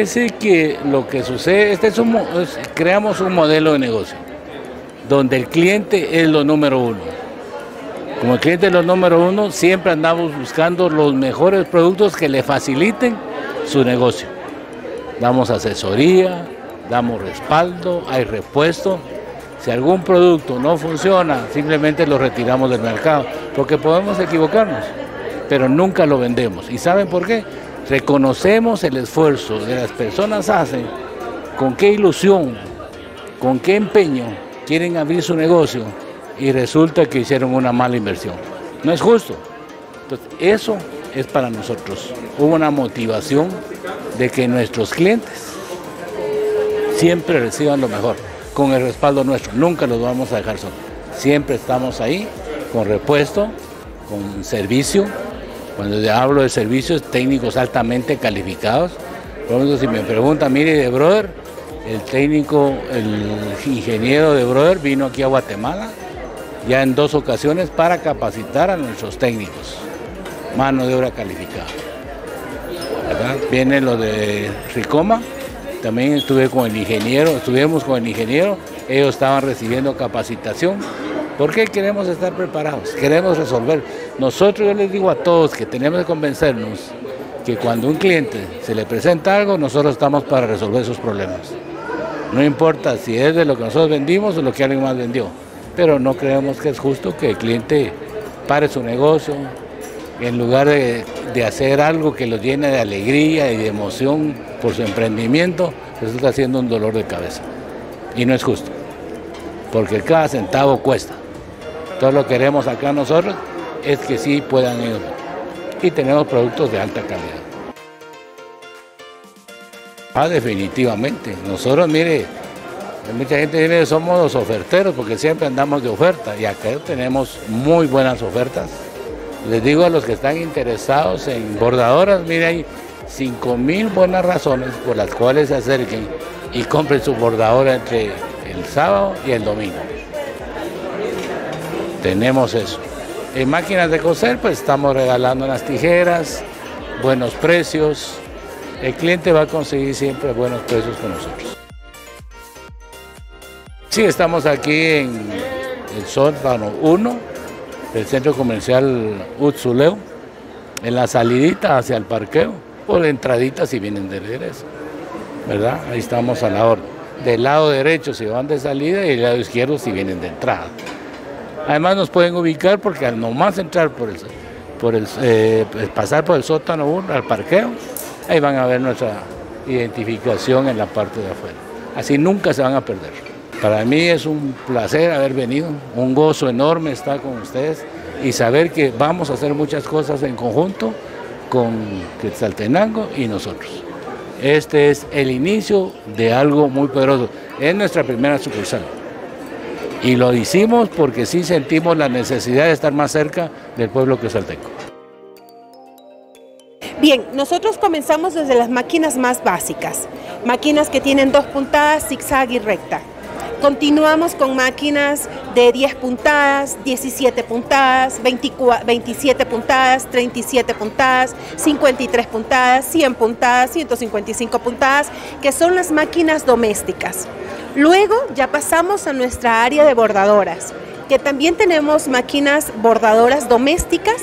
Fíjense que lo que sucede, este es un, creamos un modelo de negocio donde el cliente es lo número uno. Como el cliente es lo número uno, siempre andamos buscando los mejores productos que le faciliten su negocio. Damos asesoría, damos respaldo, hay repuesto. Si algún producto no funciona, simplemente lo retiramos del mercado, porque podemos equivocarnos, pero nunca lo vendemos. ¿Y saben por qué? Reconocemos el esfuerzo de las personas hacen, con qué ilusión, con qué empeño quieren abrir su negocio y resulta que hicieron una mala inversión. No es justo. Entonces, eso es para nosotros. Hubo una motivación de que nuestros clientes siempre reciban lo mejor, con el respaldo nuestro. Nunca los vamos a dejar solos. Siempre estamos ahí con repuesto, con servicio. Cuando hablo de servicios técnicos altamente calificados, por ejemplo, si me preguntan, mire, de brother, el técnico, el ingeniero de Brother vino aquí a Guatemala ya en dos ocasiones para capacitar a nuestros técnicos, mano de obra calificada. Viene lo de Ricoma, también estuve con el ingeniero, estuvimos con el ingeniero, ellos estaban recibiendo capacitación. ¿Por qué queremos estar preparados? Queremos resolver. Nosotros yo les digo a todos que tenemos que convencernos que cuando un cliente se le presenta algo, nosotros estamos para resolver sus problemas. No importa si es de lo que nosotros vendimos o lo que alguien más vendió, pero no creemos que es justo que el cliente pare su negocio en lugar de, hacer algo que lo llene de alegría y de emoción por su emprendimiento, resulta haciendo un dolor de cabeza. Y no es justo, porque cada centavo cuesta. Todo lo que queremos acá nosotros es que sí puedan ellos. Y tenemos productos de alta calidad. Ah, definitivamente. Nosotros, mire, mucha gente dice somos los oferteros porque siempre andamos de oferta y acá tenemos muy buenas ofertas. Les digo a los que están interesados en bordadoras, mire, hay 5 mil buenas razones por las cuales se acerquen y compren su bordadora entre el sábado y el domingo. Tenemos eso. En máquinas de coser, pues estamos regalando las tijeras, buenos precios, el cliente va a conseguir siempre buenos precios con nosotros. Sí, estamos aquí en el sótano 1 del centro comercial Utzuleo, en la salidita hacia el parqueo, o la entradita si vienen de regreso, ¿verdad? Ahí estamos a la orden. Del lado derecho si van de salida y del lado izquierdo si vienen de entrada. Además nos pueden ubicar porque al nomás entrar por el, por el eh, pasar por el sótano 1 al parqueo, ahí van a ver nuestra identificación en la parte de afuera. Así nunca se van a perder. Para mí es un placer haber venido, un gozo enorme estar con ustedes y saber que vamos a hacer muchas cosas en conjunto con Quetzaltenango y nosotros. Este es el inicio de algo muy poderoso. Es nuestra primera sucursal. Y lo hicimos porque sí sentimos la necesidad de estar más cerca del pueblo quetzalteco. Bien, nosotros comenzamos desde las máquinas más básicas, máquinas que tienen dos puntadas, zigzag y recta. Continuamos con máquinas de 10 puntadas, 17 puntadas, 27 puntadas, 37 puntadas, 53 puntadas, 100 puntadas, 155 puntadas, que son las máquinas domésticas. Luego ya pasamos a nuestra área de bordadoras, que también tenemos máquinas bordadoras domésticas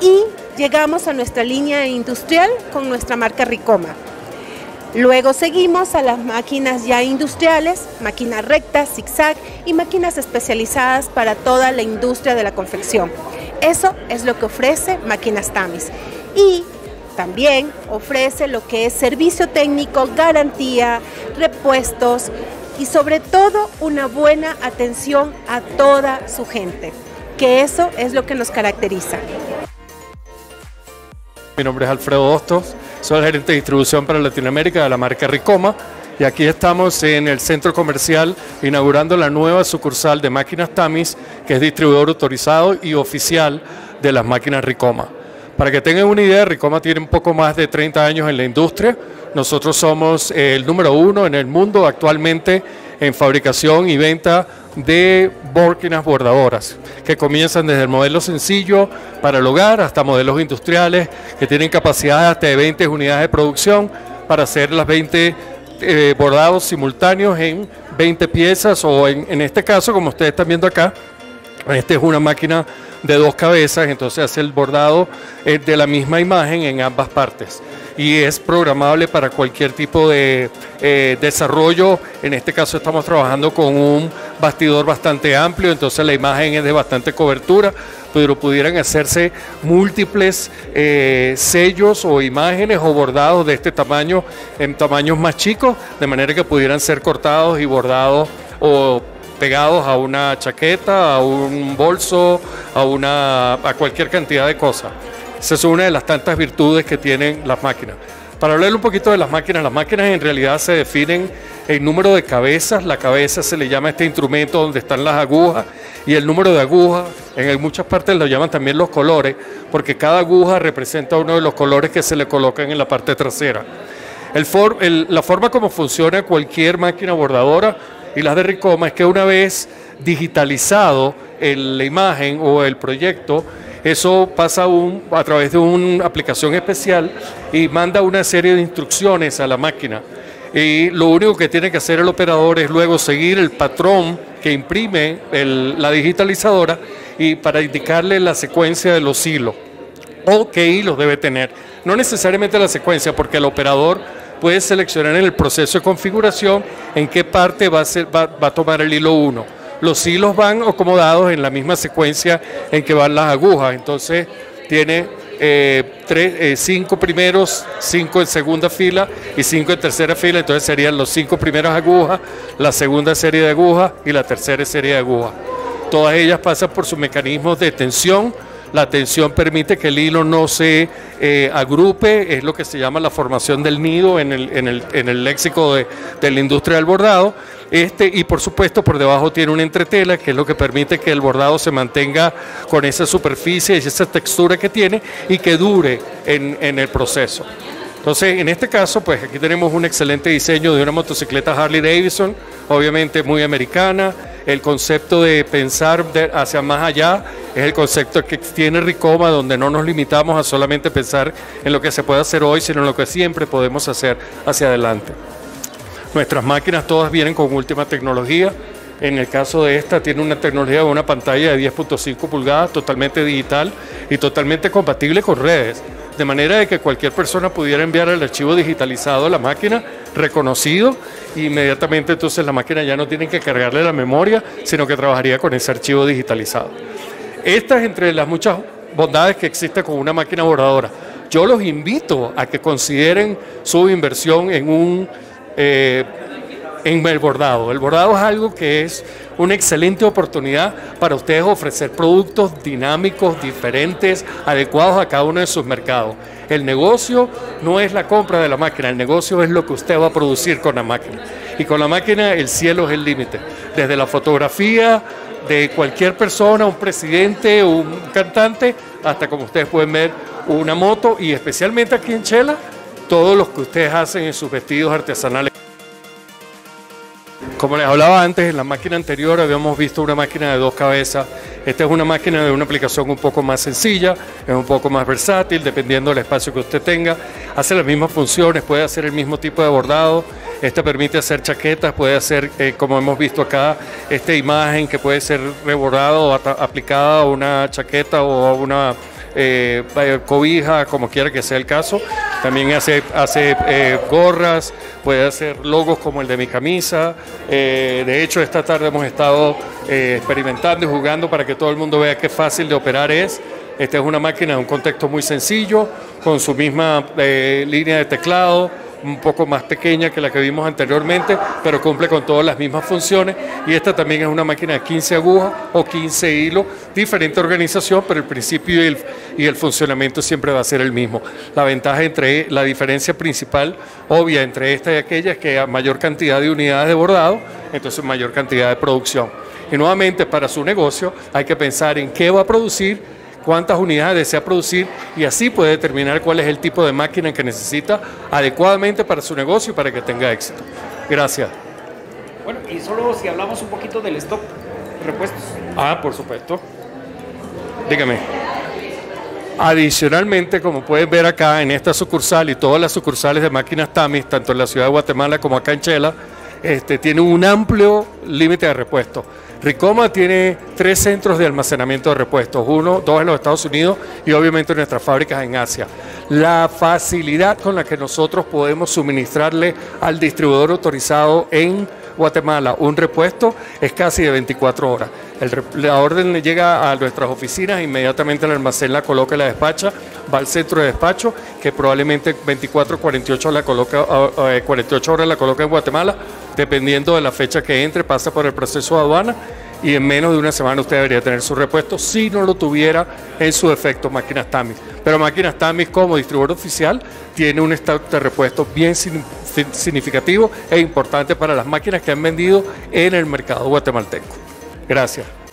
y llegamos a nuestra línea industrial con nuestra marca Ricoma. Luego seguimos a las máquinas ya industriales, máquinas rectas, zigzag y máquinas especializadas para toda la industria de la confección. Eso es lo que ofrece Máquinas Tamis. Y también ofrece lo que es servicio técnico, garantía, repuestos y sobre todo una buena atención a toda su gente, que eso es lo que nos caracteriza. Mi nombre es Alfredo Hostos, soy el gerente de distribución para Latinoamérica de la marca Ricoma y aquí estamos en el centro comercial inaugurando la nueva sucursal de máquinas Tamis, que es distribuidor autorizado y oficial de las máquinas Ricoma. Para que tengan una idea, Ricoma tiene un poco más de 30 años en la industria. Nosotros somos el número uno en el mundo actualmente en fabricación y venta de bórquinas bordadoras, que comienzan desde el modelo sencillo para el hogar hasta modelos industriales que tienen capacidad hasta de 20 unidades de producción para hacer las 20 eh, bordados simultáneos en 20 piezas o en, en este caso, como ustedes están viendo acá, esta es una máquina de dos cabezas, entonces hace el bordado eh, de la misma imagen en ambas partes. Y es programable para cualquier tipo de eh, desarrollo. En este caso estamos trabajando con un bastidor bastante amplio, entonces la imagen es de bastante cobertura, pero pudieran hacerse múltiples eh, sellos o imágenes o bordados de este tamaño en tamaños más chicos, de manera que pudieran ser cortados y bordados o pegados a una chaqueta, a un bolso, a, una, a cualquier cantidad de cosas. Esa es una de las tantas virtudes que tienen las máquinas. Para hablar un poquito de las máquinas, las máquinas en realidad se definen en número de cabezas. La cabeza se le llama este instrumento donde están las agujas y el número de agujas. En muchas partes lo llaman también los colores, porque cada aguja representa uno de los colores que se le colocan en la parte trasera. La forma como funciona cualquier máquina bordadora y las de Ricoma es que una vez digitalizado la imagen o el proyecto, eso pasa a través de una aplicación especial y manda una serie de instrucciones a la máquina. Y lo único que tiene que hacer el operador es luego seguir el patrón que imprime la digitalizadora y para indicarle la secuencia de los hilos o qué hilos debe tener. No necesariamente la secuencia, porque el operador puede seleccionar en el proceso de configuración en qué parte va a, tomar el hilo 1. Los hilos van acomodados en la misma secuencia en que van las agujas, entonces tiene eh, eh, cinco primeros, cinco en segunda fila y cinco en tercera fila, entonces serían los cinco primeras agujas, la segunda serie de agujas y la tercera serie de agujas. Todas ellas pasan por sus mecanismos de tensión, la tensión permite que el hilo no se eh, agrupe, es lo que se llama la formación del nido en el, en el, en el léxico de, de, la industria del bordado. Este, y por supuesto por debajo tiene una entretela que es lo que permite que el bordado se mantenga con esa superficie y esa textura que tiene y que dure en, en el proceso. Entonces, en este caso, pues aquí tenemos un excelente diseño de una motocicleta Harley Davidson, obviamente muy americana. El concepto de pensar hacia más allá es el concepto que tiene Ricoma, donde no nos limitamos a solamente pensar en lo que se puede hacer hoy, sino en lo que siempre podemos hacer hacia adelante. Nuestras máquinas todas vienen con última tecnología. En el caso de esta, tiene una tecnología de una pantalla de 10.5 pulgadas, totalmente digital y totalmente compatible con redes de manera de que cualquier persona pudiera enviar el archivo digitalizado a la máquina, reconocido, e inmediatamente entonces la máquina ya no tiene que cargarle la memoria, sino que trabajaría con ese archivo digitalizado. Estas entre las muchas bondades que existe con una máquina bordadora. Yo los invito a que consideren su inversión en un eh, en el bordado. El bordado es algo que es una excelente oportunidad para ustedes ofrecer productos dinámicos, diferentes, adecuados a cada uno de sus mercados. El negocio no es la compra de la máquina, el negocio es lo que usted va a producir con la máquina. Y con la máquina el cielo es el límite. Desde la fotografía de cualquier persona, un presidente, un cantante, hasta como ustedes pueden ver, una moto y especialmente aquí en Chela, todo lo que ustedes hacen en sus vestidos artesanales. Como les hablaba antes, en la máquina anterior habíamos visto una máquina de dos cabezas. Esta es una máquina de una aplicación un poco más sencilla, es un poco más versátil, dependiendo del espacio que usted tenga. Hace las mismas funciones, puede hacer el mismo tipo de bordado. Esta permite hacer chaquetas, puede hacer, eh, como hemos visto acá, esta imagen que puede ser rebordado o aplicada a una chaqueta o a una eh, cobija, como quiera que sea el caso. También hace, hace eh, gorras, puede hacer logos como el de mi camisa. Eh, de hecho, esta tarde hemos estado experimentando y jugando para que todo el mundo vea qué fácil de operar es. Esta es una máquina de un contexto muy sencillo, con su misma línea de teclado un poco más pequeña que la que vimos anteriormente, pero cumple con todas las mismas funciones. Y esta también es una máquina de 15 agujas o 15 hilos, diferente organización, pero el principio y el, y el funcionamiento siempre va a ser el mismo. La ventaja entre, la diferencia principal, obvia, entre esta y aquella es que a mayor cantidad de unidades de bordado, entonces mayor cantidad de producción. Y nuevamente para su negocio hay que pensar en qué va a producir cuántas unidades desea producir y así puede determinar cuál es el tipo de máquina que necesita adecuadamente para su negocio y para que tenga éxito. Gracias. Bueno, y solo si hablamos un poquito del stock repuestos. Ah, por supuesto. Dígame. Adicionalmente, como pueden ver acá en esta sucursal y todas las sucursales de máquinas Tamis, tanto en la ciudad de Guatemala como acá en Chela, este, tiene un amplio límite de repuestos. Ricoma tiene tres centros de almacenamiento de repuestos, uno, dos en los Estados Unidos y obviamente nuestras fábricas en Asia. La facilidad con la que nosotros podemos suministrarle al distribuidor autorizado en Guatemala un repuesto es casi de 24 horas. la orden le llega a nuestras oficinas, inmediatamente el almacén la coloca y la despacha, va al centro de despacho, que probablemente 24 48 la coloca, 48 horas la coloca en Guatemala, dependiendo de la fecha que entre, pasa por el proceso de aduana y en menos de una semana usted debería tener su repuesto si no lo tuviera en su defecto máquinas Tamis. Pero máquinas Tamis como distribuidor oficial tiene un stock de repuestos bien significativo e importante para las máquinas que han vendido en el mercado guatemalteco. Gracias.